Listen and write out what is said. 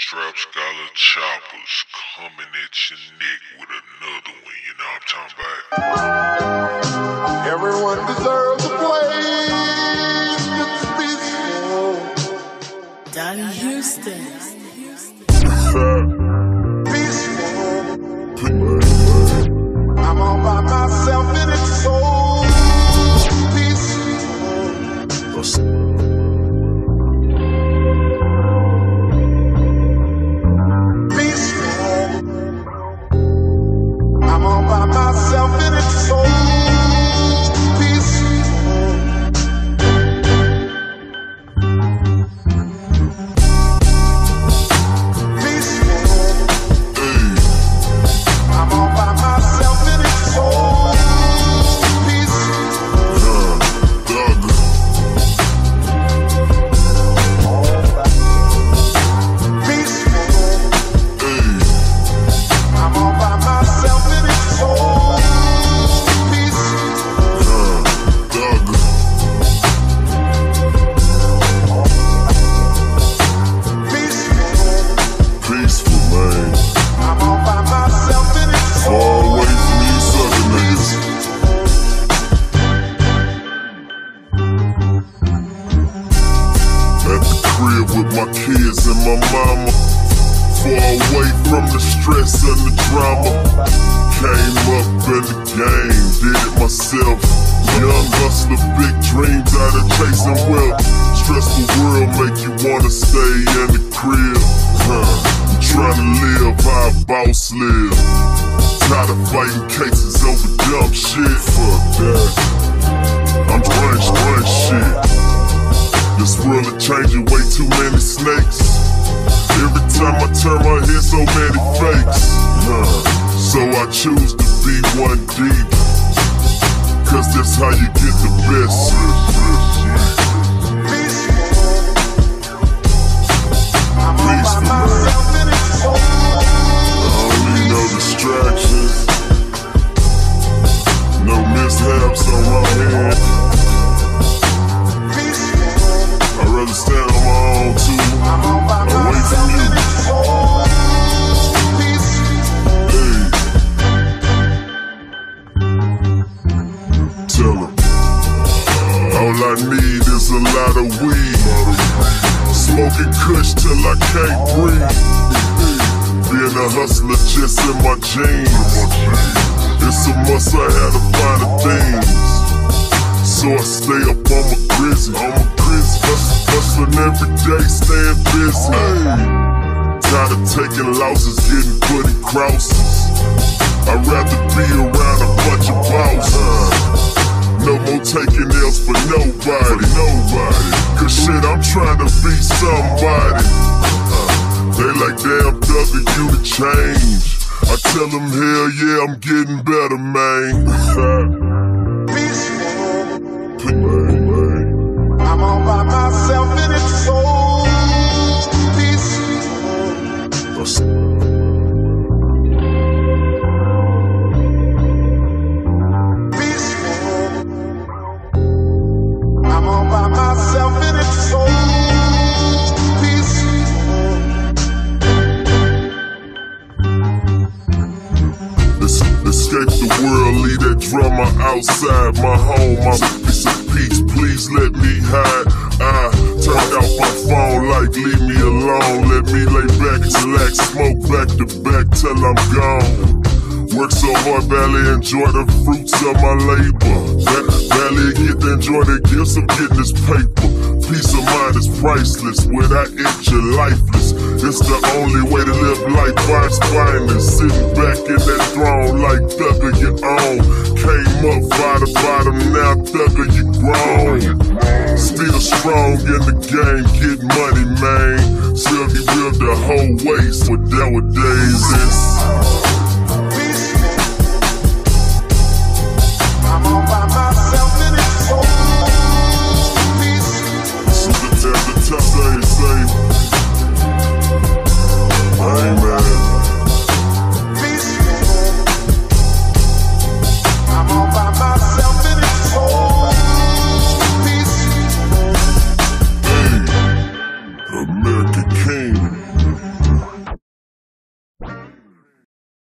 Trap Scholar Choppers coming at your neck with another one, you know what I'm talking about? Everyone deserves my kids and my mama. Far away from the stress and the drama. Came up in the game, did it myself. Young hustler, big dreams out of chasing wealth. Stressful world make you wanna stay in the crib. Huh. Trying to live how a boss live. Tired of fighting cases over dumb shit. Fuck that. Changing way too many snakes. Every time I turn my head, so many fakes. Huh. So I choose to be one deep. Cause that's how you get the best. A lot of weed. Smoking kush till I can't breathe. Being a hustler just in my genes. It's a must I had to find the things. So I stay up on my grizzly. My grizzly. Hustle, hustling every day, staying busy. Tired of taking losses, getting put in crosses. I'd rather be around a bunch of bosses. No more taking L's for nobody, nobody. Cause shit, I'm trying to be somebody. Uh, they like, damn, you to change. I tell them, hell yeah, I'm getting better, man. Peaceful. Man, man. I'm all by myself Escape the world, leave that drama outside my home. My piece of peace, please let me hide. I turned off my phone like leave me alone. Let me lay back, relax, smoke back to back till I'm gone. Work so hard, barely enjoy the fruits of my labor. Ba- Barely enjoy the gifts of getting this paper. Peace of mind is priceless. Without it, you're lifeless. It's the only way to live life by its finest. Sitting back in that throne like thugger you own. Came up by the bottom, now thugger you grown. Still strong in the game, get money, man. Still be real the whole waste. What nowadays is.